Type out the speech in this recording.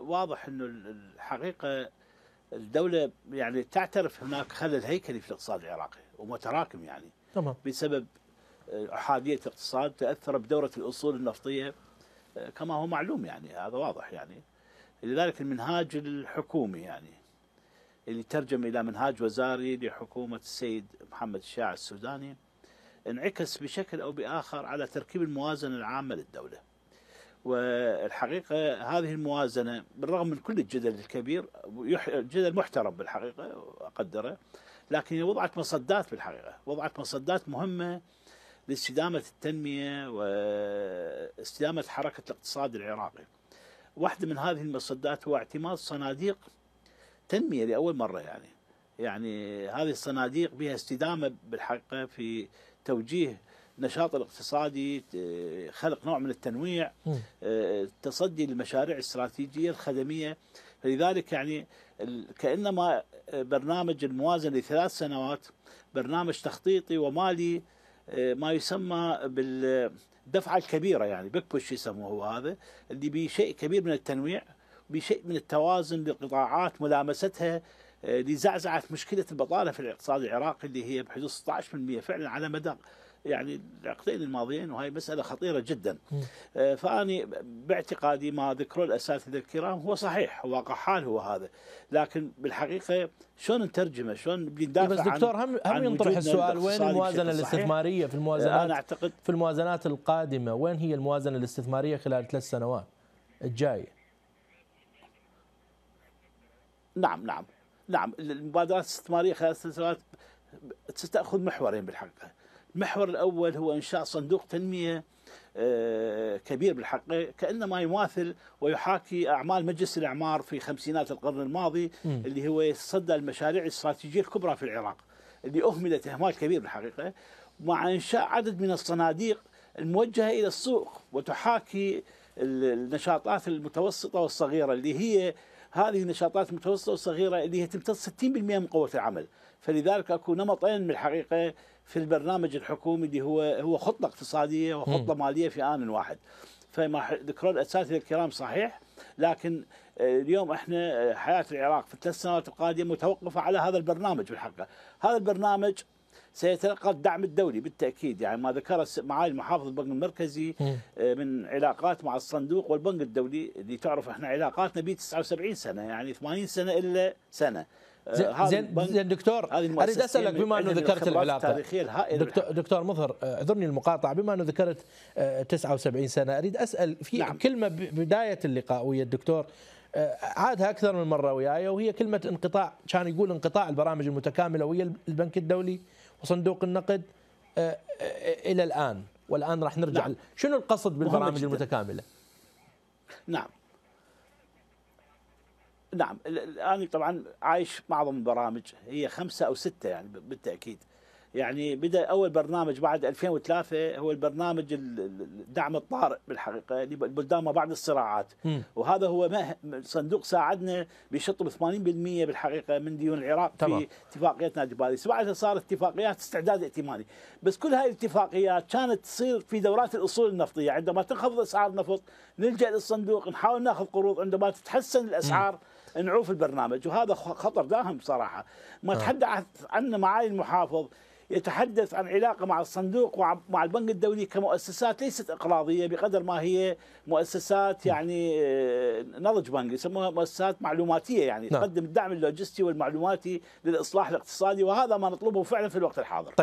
واضح إنه الحقيقة الدولة يعني تعترف هناك خلل هيكلي في الاقتصاد العراقي ومتراكم يعني تمام بسبب أحادية الاقتصاد تاثر بدورة الأصول النفطية كما هو معلوم يعني هذا واضح يعني لذلك المنهاج الحكومي يعني اللي ترجم إلى منهاج وزاري لحكومة السيد محمد الشاع السوداني انعكس بشكل أو بآخر على تركيب الموازنة العامة للدولة. والحقيقة هذه الموازنة بالرغم من كل الجدل الكبير جدل محترم بالحقيقة أقدره لكن وضعت مصدات بالحقيقة، وضعت مصدات مهمة لاستدامة التنمية واستدامة حركة الاقتصاد العراقي. واحدة من هذه المصدات هو اعتماد صناديق تنمية لأول مرة يعني. يعني هذه الصناديق بها استدامة بالحقيقة في توجيه النشاط الاقتصادي خلق نوع من التنويع تصدي للمشاريع الاستراتيجية الخدمية. فلذلك يعني كأنما برنامج الموازنة لثلاث سنوات برنامج تخطيطي ومالي ما يسمى بالدفعة الكبيرة يعني بيك بوش يسموه هذا اللي بشيء كبير من التنويع بشيء من التوازن للقطاعات ملامستها لزعزعة مشكلة البطالة في الاقتصاد العراقي اللي هي بحدود 16% فعلا على مدى يعني العقدين الماضيين وهي مسألة خطيرة جدا. فأني باعتقادي ما ذكره الأساتذة الكرام هو صحيح واقع حال هو هذا. لكن بالحقيقة شلون نترجمه؟ شلون ندافع بس دكتور هم هم ينطرح السؤال وين الموازنة الاستثمارية في الموازنات؟ أنا أعتقد في الموازنات القادمة وين هي الموازنة الاستثمارية خلال ثلاث سنوات الجاية؟ نعم نعم نعم. المبادرات الاستثمارية خلال ثلاث سنوات ستأخذ محورين بالحقيقة. المحور الأول هو إنشاء صندوق تنمية كبير بالحقيقة كأنما يماثل ويحاكي أعمال مجلس الأعمار في خمسينات القرن الماضي م. اللي هو يتصدى المشاريع الاستراتيجية الكبرى في العراق اللي أهملت إهمال كبير بالحقيقة مع إنشاء عدد من الصناديق الموجهة إلى السوق وتحاكي النشاطات المتوسطة والصغيرة اللي هي هذه النشاطات المتوسطة والصغيرة اللي هي تمتص 60% من قوة العمل. فلذلك أكو نمطين بالحقيقة في البرنامج الحكومي اللي هو هو خطة اقتصادية وخطة مالية في آن واحد. فما ذكروا الأساتذة الكرام صحيح لكن اليوم إحنا حياة العراق في الثلاث سنوات القادمة متوقفة على هذا البرنامج بالحقيقة هذا البرنامج سيتلقى الدعم الدولي بالتأكيد. يعني ما ذكر معالي محافظ البنك المركزي من علاقات مع الصندوق والبنك الدولي اللي تعرف إحنا علاقاتنا ب 79 سنة يعني 80 سنة إلا سنة. زين زين دكتور أريد أسألك بما أنه ذكرت العلاقة. دكتور, دكتور مظهر أعذرني المقاطعة. بما أنه ذكرت 79 سنة أريد أسأل في نعم. كلمة بداية اللقاء ويا الدكتور عادها أكثر من مرة وياي وهي كلمة انقطاع كان يقول انقطاع البرامج المتكاملة ويا البنك الدولي. وصندوق النقد إلى الآن والآن راح نرجع نعم. شنو القصد بالبرامج المتكاملة؟ نعم نعم الان طبعا عايش معظم البرامج هي خمسة أو ستة يعني بالتأكيد يعني بدأ أول برنامج بعد 2003 هو البرنامج الدعم الطارئ بالحقيقة لبلدان ما بعد الصراعات. م. وهذا هو صندوق ساعدنا بشطب 80% بالحقيقة من ديون العراق طبعا. في اتفاقيه نادي باريس بعدها صارت اتفاقيات استعداد ائتماني. بس كل هاي الاتفاقيات كانت تصير في دورات الأصول النفطية. عندما تنخفض اسعار النفط نلجأ للصندوق نحاول نأخذ قروض. عندما تتحسن الأسعار م. نعوف البرنامج. وهذا خطر داهم بصراحه ما تحدث عنه معالي المحافظ يتحدث عن علاقة مع الصندوق ومع البنك الدولي كمؤسسات ليست إقراضية بقدر ما هي مؤسسات يعني نضج بنك يسموها مؤسسات معلوماتية يعني نعم. تقدم الدعم اللوجستي والمعلوماتي للإصلاح الاقتصادي وهذا ما نطلبه فعلا في الوقت الحاضر. طيب.